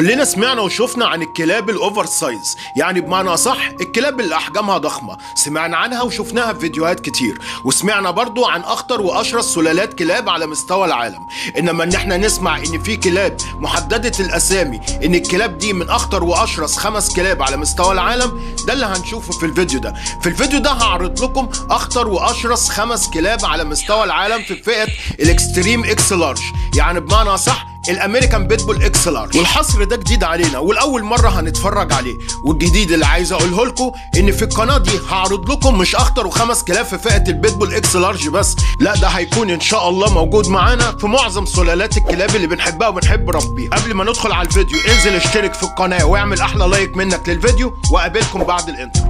كلنا سمعنا وشفنا عن الكلاب ال oversize يعني بمعنى اصح الكلاب اللي أحجامها ضخمة. سمعنا عنها وشفناها في فيديوهات كتير. وسمعنا برضو عن أخطر وأشرس سلالات كلاب على مستوى العالم. إنما إن إحنا نسمع إن في كلاب محددة الأسامي إن الكلاب دي من أخطر وأشرس خمس كلاب على مستوى العالم ده اللي هنشوفه في الفيديو ده. في الفيديو ده هعرض لكم أخطر وأشرس خمس كلاب على مستوى العالم في فئة ال extreme X large يعني بمعنى صح ال American pitbull X large والحصر ده جديد علينا والأول مرة هنتفرج عليه. والجديد اللي عايز أقوله لكم إن في القناه دي هعرض لكم مش اخطر وخمس كلاب في فئة ال pitbull X large بس. لا ده هيكون إن شاء الله موجود معانا في معظم سلالات الكلاب اللي بنحبها وبنحب نربيها قبل ما ندخل على الفيديو انزل اشترك في القناة واعمل أحلى لايك منك للفيديو وأقابلكم بعد ال intro.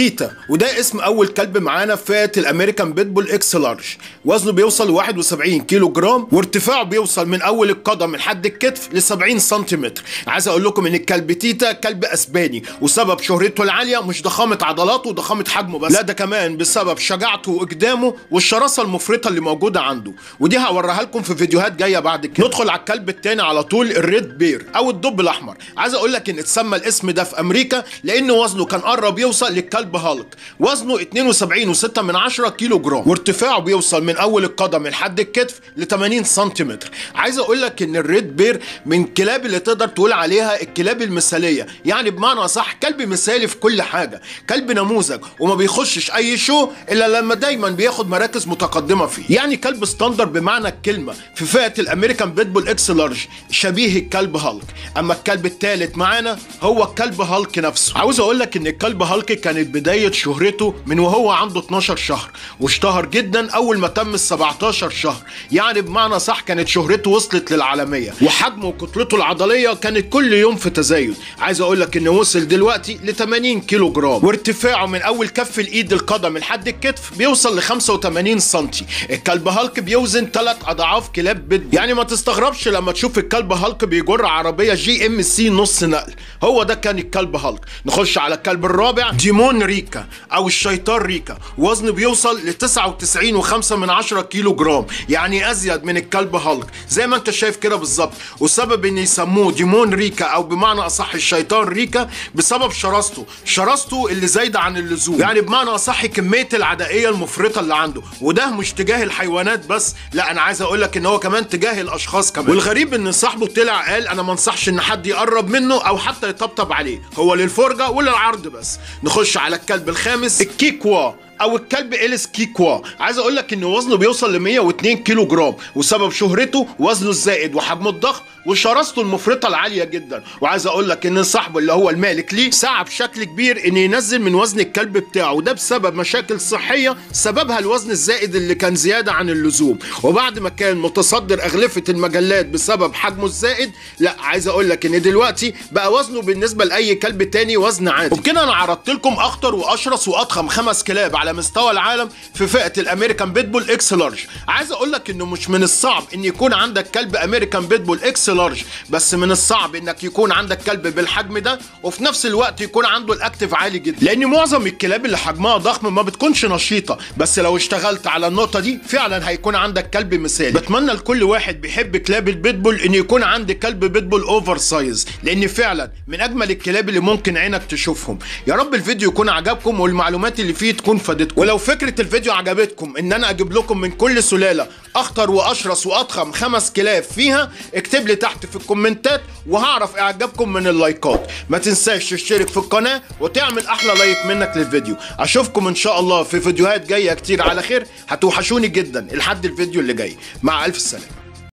تيتا وده اسم أول كلب معانا في فئه ال American pitbull X large. وزنه بيوصل ل 71 كيلو جرام وارتفاعه بيوصل من أول القدم لحد الكتف ل 70 سنتيمتر. عايز أقول لكم إن الكلب تيتا كلب أسباني وسبب شهرته العالية مش ضخامة عضلاته وضخامة حجمه بس. لا ده كمان بسبب شجاعته وإقدامه والشراسة المفرطة اللي موجودة عنده. ودي هوريها لكم في فيديوهات جاية بعد كده. ندخل على الكلب التاني على طول ال Red Bear أو الدب الأحمر. عايز أقول لك إن اتسمى الاسم ده في أمريكا لأن وزنه كان قرب يوصل للكلب كلب هالك وزنه 72.6 من 10 كيلو جرام وارتفاعه بيوصل من أول القدم لحد الكتف ل 80 سنتيمتر. عايز أقول لك إن ال Red Bear من الكلاب اللي تقدر تقول عليها الكلاب المثالية. يعني بمعنى صح كلب مثالي في كل حاجة. كلب نموذج وما بيخشش أي show إلا لما دايما بياخد مراكز متقدمة فيه. يعني كلب standard بمعنى الكلمة في فئة ال American pitbull X large. شبيه الكلب هالك. أما الكلب الثالث معانا هو الكلب هالك نفسه. عاوز أقول لك إن الكلب هالك كانت بداية شهرته من وهو عنده 12 شهر واشتهر جدا أول ما تم ال 17 شهر. يعني بمعنى صح كانت شهرته وصلت للعالمية وحجمه وكتلته العضلية كانت كل يوم في تزايد. عايز أقول لك إنه وصل دلوقتي ل 80 كيلو جرام وارتفاعه من أول كف الإيد القدم لحد الكتف بيوصل ل 85 سنتي. الكلب هالك بيوزن ثلاث أضعاف كلاب بيت يعني ما تستغربش لما تشوف الكلب هالك بيجر عربية GMC نص نقل. هو ده كان الكلب هالك. نخش على الكلب الرابع. Demon Rika أو الشيطان ريكا. وزنه بيوصل ل 99.5 من 10 كيلو جرام. يعني أزيد من الكلب هالك زي ما أنت شايف كده بالظبط. والسبب إن يسموه Demon Rika أو بمعنى أصح الشيطان ريكا بسبب شراسته. شراسته اللي زايدة عن اللزوم. يعني بمعنى أصح كمية العدائية المفرطة اللي عنده. وده مش تجاه الحيوانات بس. لا أنا عايز أقول لك إن هو كمان تجاه الأشخاص كمان. والغريب إن صاحبه طلع قال أنا ما أنصحش إن حد يقرب منه أو حتى يطبطب عليه. هو للفرجة وللعرض بس. نخش على الكلب الخامس. الكيكوا. أو الكلب إليس كيكوا. عايز أقول لك إن وزنه بيوصل ل 102 كيلو جرام وسبب شهرته وزنه الزائد وحجمه الضخم وشراسته المفرطة العالية جدا. وعايز أقول لك إن صاحبه اللي هو المالك ليه سعى بشكل كبير إن ينزل من وزن الكلب بتاعه. وده بسبب مشاكل صحية سببها الوزن الزائد اللي كان زيادة عن اللزوم. وبعد ما كان متصدر أغلفة المجلات بسبب حجمه الزائد لا عايز أقول لك إن دلوقتي بقى وزنه بالنسبة لأي كلب تاني وزن عادي. وبكده أنا عرضت لكم أخطر وأشرس وأضخم خمس كلاب على مستوى العالم في فئة ال American pitbull X large. عايز أقول لك إنه مش من الصعب إن يكون عندك كلب American pitbull X large بس من الصعب إنك يكون عندك كلب بالحجم ده وفي نفس الوقت يكون عنده ال active عالي جدا. لأن معظم الكلاب اللي حجمها ضخم ما بتكونش نشيطة بس لو اشتغلت على النقطة دي فعلا هيكون عندك كلب مثالي. بتمنى لكل واحد بيحب كلاب البيتبول إن يكون عندك كلب pitbull oversize لأن فعلا من أجمل الكلاب اللي ممكن عينك تشوفهم. يا رب الفيديو يكون عجبكم والمعلومات اللي فيه تكون فادتكم ولو فكرة الفيديو عجبتكم إن أنا أجيب لكم من كل سلالة أخطر وأشرس وأضخم خمس كلاب فيها اكتب لي تحت في الكومنتات وهعرف إعجابكم من اللايكات. ما تنساش تشترك في القناة وتعمل أحلى like منك للفيديو. أشوفكم إن شاء الله في فيديوهات جاية كتير على خير. هتوحشوني جدا. لحد الفيديو اللي جاي. مع ألف سلامه